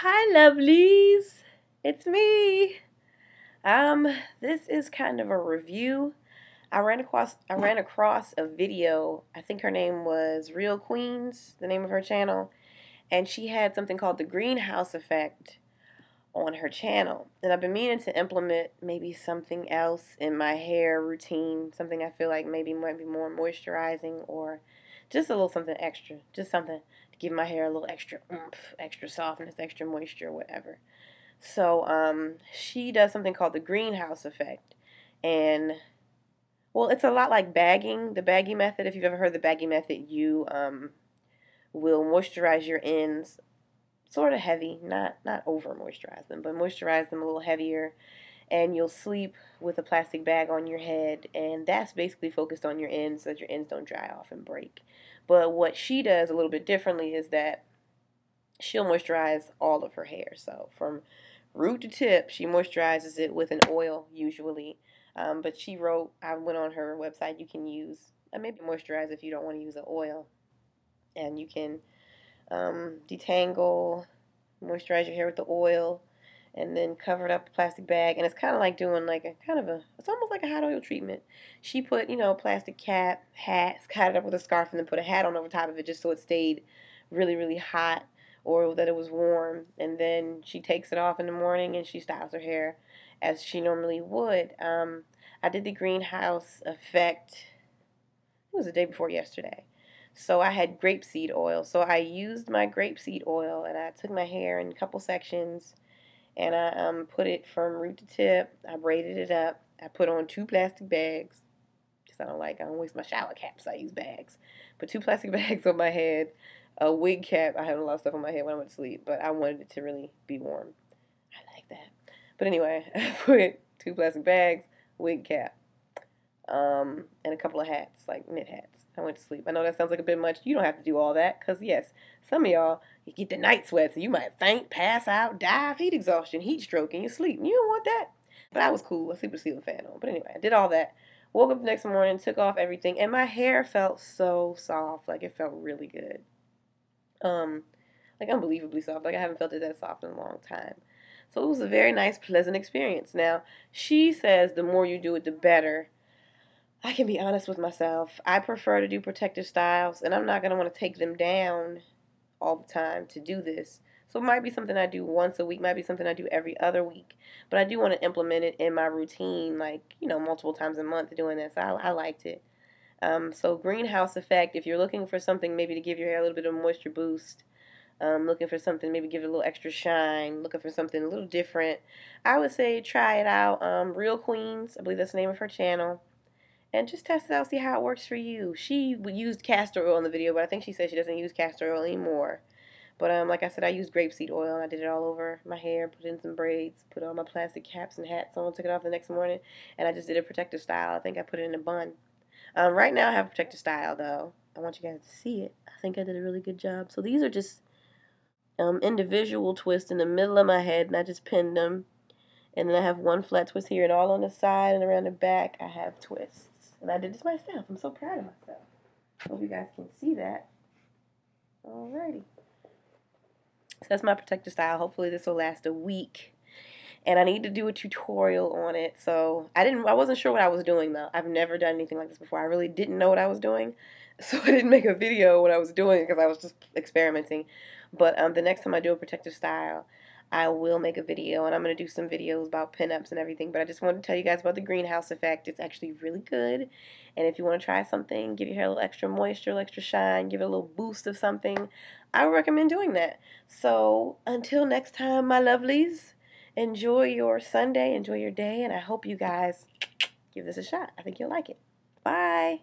Hi, lovelies. It's me. Um, this is kind of a review. I ran across I ran across a video. I think her name was Real Queens, the name of her channel, and she had something called the greenhouse effect on her channel. And I've been meaning to implement maybe something else in my hair routine, something I feel like maybe might be more moisturizing or just a little something extra, just something give my hair a little extra oomph, extra softness, extra moisture, whatever. So um, she does something called the greenhouse effect. And, well, it's a lot like bagging, the baggy method. If you've ever heard the baggy method, you um, will moisturize your ends sort of heavy, not, not over moisturize them, but moisturize them a little heavier. And you'll sleep with a plastic bag on your head. And that's basically focused on your ends so that your ends don't dry off and break. But what she does a little bit differently is that she'll moisturize all of her hair. So from root to tip, she moisturizes it with an oil usually. Um, but she wrote, I went on her website, you can use, uh, maybe moisturize if you don't want to use an oil. And you can um, detangle, moisturize your hair with the oil, and then covered up a plastic bag. And it's kind of like doing like a kind of a, it's almost like a hot oil treatment. She put, you know, plastic cap, hat, tied it up with a scarf, and then put a hat on over top of it just so it stayed really, really hot or that it was warm. And then she takes it off in the morning and she styles her hair as she normally would. Um, I did the greenhouse effect, it was the day before yesterday. So I had grapeseed oil. So I used my grapeseed oil and I took my hair in a couple sections and I um, put it from root to tip. I braided it up. I put on two plastic bags because I don't like, I don't waste my shower caps. I use bags. Put two plastic bags on my head, a wig cap. I had a lot of stuff on my head when I went to sleep, but I wanted it to really be warm. I like that. But anyway, I put two plastic bags, wig cap, um, and a couple of hats, like knit hats. I went to sleep. I know that sounds like a bit much. You don't have to do all that because, yes, some of y'all, you get the night sweats and you might faint, pass out, die of heat exhaustion, heat stroke, and you sleep. You don't want that. But I was cool. I sleep with a ceiling fan on. But anyway, I did all that. Woke up the next morning, took off everything, and my hair felt so soft. Like it felt really good. Um, like unbelievably soft. Like I haven't felt it that soft in a long time. So it was a very nice, pleasant experience. Now, she says the more you do it, the better. I can be honest with myself. I prefer to do protective styles, and I'm not going to want to take them down all the time to do this. So it might be something I do once a week, might be something I do every other week. But I do want to implement it in my routine, like, you know, multiple times a month doing this. I, I liked it. Um, so greenhouse effect, if you're looking for something maybe to give your hair a little bit of moisture boost, um, looking for something maybe give it a little extra shine, looking for something a little different, I would say try it out. Um, Real Queens, I believe that's the name of her channel and just test it out, see how it works for you. She used castor oil in the video, but I think she said she doesn't use castor oil anymore. But um, like I said, I used grapeseed oil, and I did it all over my hair, put in some braids, put on my plastic caps and hats on, took it off the next morning, and I just did a protective style. I think I put it in a bun. Um, right now I have a protective style, though. I want you guys to see it. I think I did a really good job. So these are just um, individual twists in the middle of my head, and I just pinned them. And then I have one flat twist here, and all on the side and around the back, I have twists. And I did this myself. I'm so proud of myself. Hope you guys can see that. Alrighty. So that's my protector style. Hopefully this will last a week. And I need to do a tutorial on it. So I didn't I wasn't sure what I was doing though. I've never done anything like this before. I really didn't know what I was doing. So I didn't make a video when I was doing because I was just experimenting. But um, the next time I do a protective style, I will make a video and I'm going to do some videos about pinups and everything. But I just wanted to tell you guys about the greenhouse effect. It's actually really good. And if you want to try something, give your hair a little extra moisture, a little extra shine, give it a little boost of something, I would recommend doing that. So until next time, my lovelies, enjoy your Sunday, enjoy your day, and I hope you guys give this a shot. I think you'll like it. Bye.